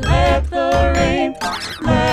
let the rain, let